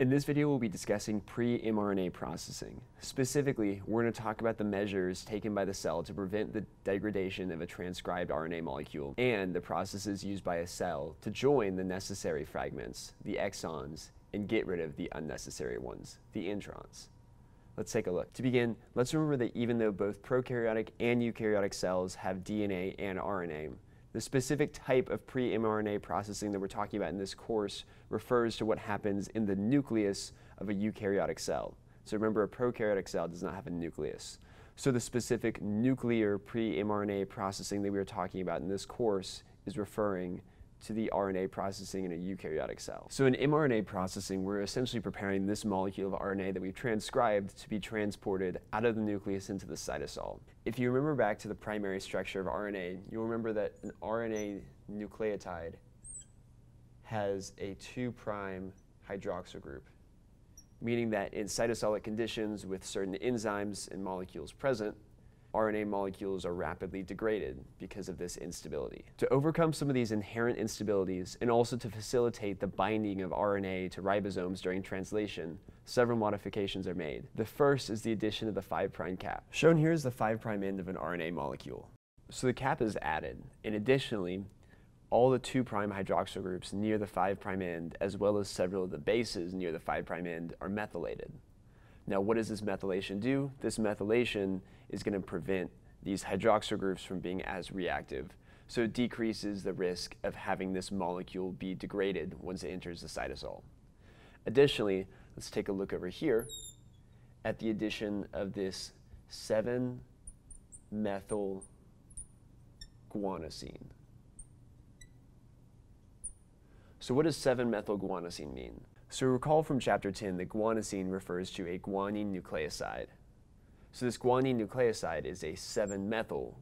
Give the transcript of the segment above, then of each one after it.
In this video, we'll be discussing pre-mRNA processing. Specifically, we're going to talk about the measures taken by the cell to prevent the degradation of a transcribed RNA molecule and the processes used by a cell to join the necessary fragments, the exons, and get rid of the unnecessary ones, the introns. Let's take a look. To begin, let's remember that even though both prokaryotic and eukaryotic cells have DNA and RNA, the specific type of pre-mRNA processing that we're talking about in this course refers to what happens in the nucleus of a eukaryotic cell. So remember, a prokaryotic cell does not have a nucleus. So the specific nuclear pre-mRNA processing that we are talking about in this course is referring to the RNA processing in a eukaryotic cell. So in mRNA processing, we're essentially preparing this molecule of RNA that we've transcribed to be transported out of the nucleus into the cytosol. If you remember back to the primary structure of RNA, you'll remember that an RNA nucleotide has a 2' prime hydroxyl group, meaning that in cytosolic conditions with certain enzymes and molecules present, RNA molecules are rapidly degraded because of this instability. To overcome some of these inherent instabilities and also to facilitate the binding of RNA to ribosomes during translation, several modifications are made. The first is the addition of the 5' cap. Shown here is the 5' end of an RNA molecule. So the cap is added, and additionally, all the 2' hydroxyl groups near the 5' end, as well as several of the bases near the 5' end, are methylated. Now, what does this methylation do? This methylation is going to prevent these hydroxyl groups from being as reactive. So it decreases the risk of having this molecule be degraded once it enters the cytosol. Additionally, let's take a look over here at the addition of this 7-methyl guanosine. So what does 7-methyl guanosine mean? So recall from chapter 10 that guanosine refers to a guanine nucleoside. So this guanine nucleoside is a 7-methyl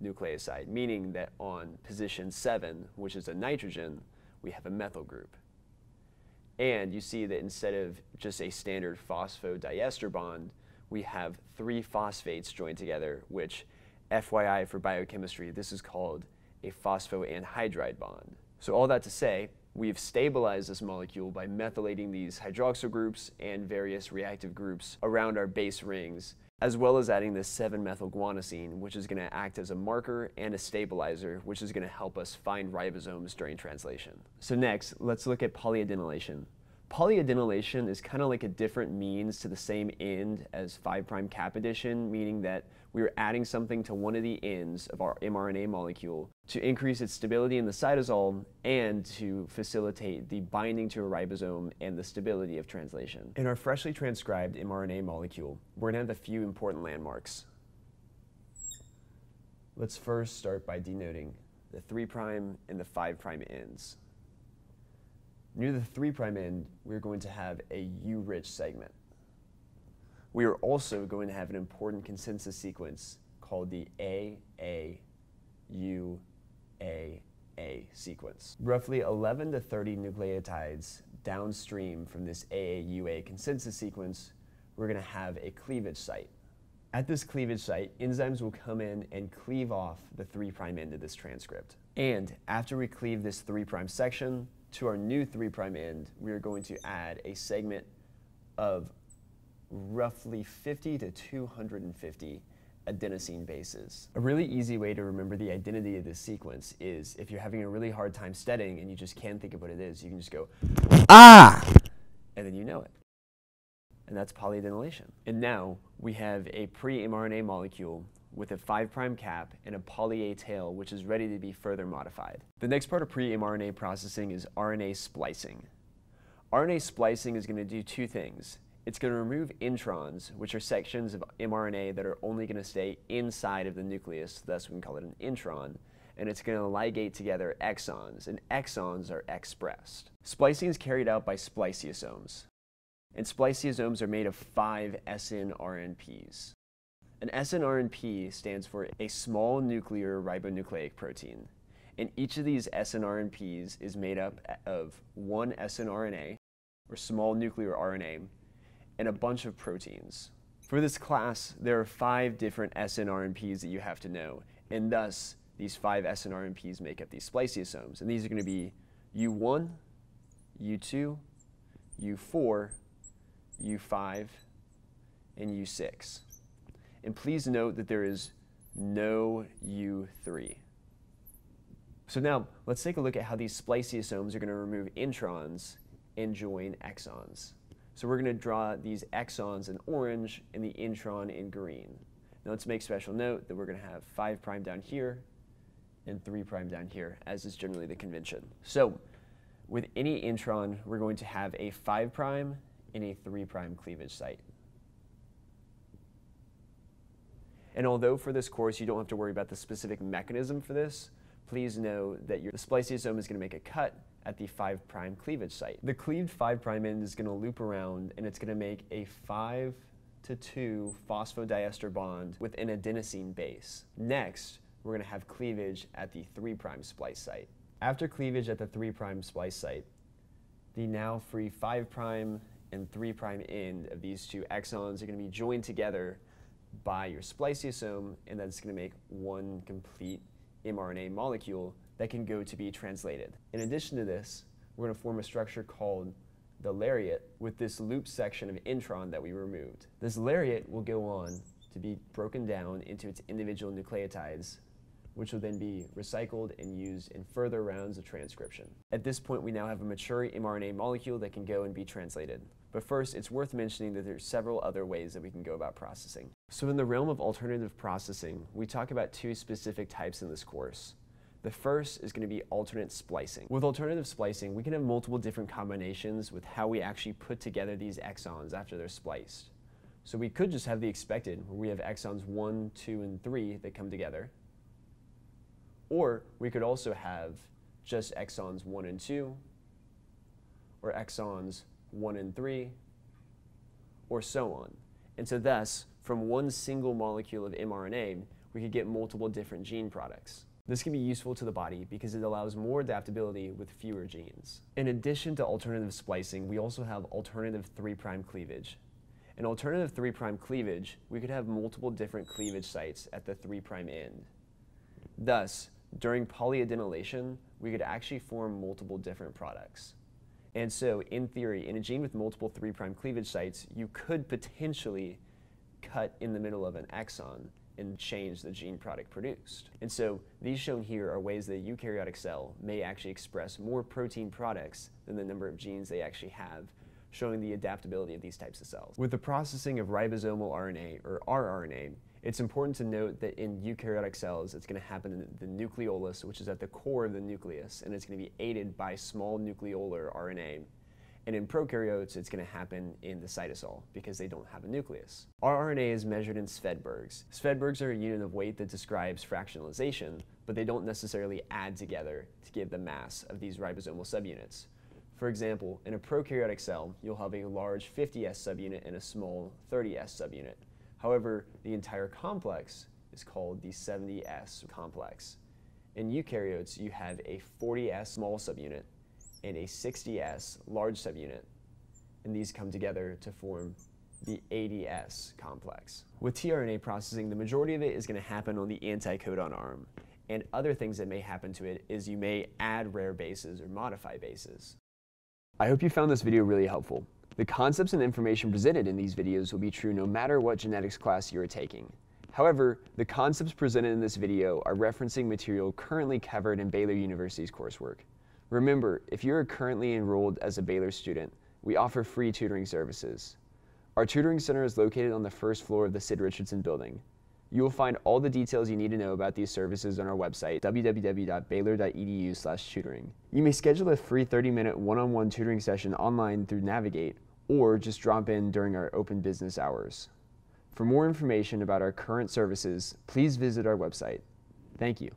nucleoside, meaning that on position 7, which is a nitrogen, we have a methyl group. And you see that instead of just a standard phosphodiester bond, we have three phosphates joined together, which, FYI for biochemistry, this is called a phosphoanhydride bond. So all that to say, We've stabilized this molecule by methylating these hydroxyl groups and various reactive groups around our base rings, as well as adding this 7-methylguanosine, which is going to act as a marker and a stabilizer, which is going to help us find ribosomes during translation. So next, let's look at polyadenylation. Polyadenylation is kind of like a different means to the same end as 5' cap addition, meaning that we are adding something to one of the ends of our mRNA molecule to increase its stability in the cytosol and to facilitate the binding to a ribosome and the stability of translation. In our freshly transcribed mRNA molecule, we're going to have a few important landmarks. Let's first start by denoting the 3' and the 5' ends. Near the 3' end, we're going to have a U-rich segment. We are also going to have an important consensus sequence called the AAUAAA sequence. Roughly 11 to 30 nucleotides downstream from this AAUA consensus sequence, we're going to have a cleavage site. At this cleavage site, enzymes will come in and cleave off the 3' end of this transcript. And after we cleave this 3' section, to our new 3' prime end, we are going to add a segment of roughly 50 to 250 adenosine bases. A really easy way to remember the identity of this sequence is if you're having a really hard time studying and you just can't think of what it is, you can just go, ah, and then you know it. And that's polyadenylation. And now we have a pre-mRNA molecule with a 5' cap and a poly A tail, which is ready to be further modified. The next part of pre-mRNA processing is RNA splicing. RNA splicing is going to do two things. It's going to remove introns, which are sections of mRNA that are only going to stay inside of the nucleus, thus we can call it an intron, and it's going to ligate together exons, and exons are expressed. Splicing is carried out by spliceosomes, and spliceosomes are made of five snRNPs. An snRNP stands for a small nuclear ribonucleic protein. And each of these snRNPs is made up of one snRNA, or small nuclear RNA, and a bunch of proteins. For this class, there are five different snRNPs that you have to know, and thus these five snRNPs make up these spliceosomes. And these are going to be U1, U2, U4, U5, and U6. And please note that there is no U3. So now let's take a look at how these spliceosomes are going to remove introns and join exons. So we're going to draw these exons in orange and the intron in green. Now let's make special note that we're going to have 5 prime down here and 3 prime down here, as is generally the convention. So with any intron, we're going to have a 5 prime and a 3 prime cleavage site. And although for this course you don't have to worry about the specific mechanism for this, please know that your spliceosome is going to make a cut at the 5' cleavage site. The cleaved 5' end is going to loop around and it's going to make a 5 to 2 phosphodiester bond with an adenosine base. Next, we're going to have cleavage at the 3' splice site. After cleavage at the 3' splice site, the now free 5' and 3' end of these two exons are going to be joined together by your spliceosome, and that's going to make one complete mRNA molecule that can go to be translated. In addition to this, we're going to form a structure called the lariat with this loop section of intron that we removed. This lariat will go on to be broken down into its individual nucleotides, which will then be recycled and used in further rounds of transcription. At this point, we now have a mature mRNA molecule that can go and be translated. But first, it's worth mentioning that there's several other ways that we can go about processing. So in the realm of alternative processing, we talk about two specific types in this course. The first is going to be alternate splicing. With alternative splicing, we can have multiple different combinations with how we actually put together these exons after they're spliced. So we could just have the expected, where we have exons 1, 2, and 3 that come together. Or we could also have just exons 1 and 2, or exons 1 and 3, or so on. And so thus, from one single molecule of mRNA, we could get multiple different gene products. This can be useful to the body because it allows more adaptability with fewer genes. In addition to alternative splicing, we also have alternative 3' cleavage. In alternative 3' cleavage, we could have multiple different cleavage sites at the 3' end. Thus, during polyadenylation, we could actually form multiple different products. And so, in theory, in a gene with multiple 3' cleavage sites, you could potentially cut in the middle of an exon and change the gene product produced. And so these shown here are ways that a eukaryotic cell may actually express more protein products than the number of genes they actually have, showing the adaptability of these types of cells. With the processing of ribosomal RNA, or rRNA, it's important to note that in eukaryotic cells, it's going to happen in the nucleolus, which is at the core of the nucleus, and it's going to be aided by small nucleolar RNA. And in prokaryotes, it's going to happen in the cytosol because they don't have a nucleus. RNA is measured in Svedbergs. Svedbergs are a unit of weight that describes fractionalization, but they don't necessarily add together to give the mass of these ribosomal subunits. For example, in a prokaryotic cell, you'll have a large 50S subunit and a small 30S subunit. However, the entire complex is called the 70S complex. In eukaryotes, you have a 40S small subunit and a 60S large subunit, and these come together to form the 80S complex. With tRNA processing, the majority of it is going to happen on the anticodon arm, and other things that may happen to it is you may add rare bases or modify bases. I hope you found this video really helpful. The concepts and information presented in these videos will be true no matter what genetics class you are taking. However, the concepts presented in this video are referencing material currently covered in Baylor University's coursework. Remember, if you are currently enrolled as a Baylor student, we offer free tutoring services. Our tutoring center is located on the first floor of the Sid Richardson building. You will find all the details you need to know about these services on our website, www.baylor.edu/tutoring. You may schedule a free 30-minute one-on-one tutoring session online through Navigate or just drop in during our open business hours. For more information about our current services, please visit our website. Thank you.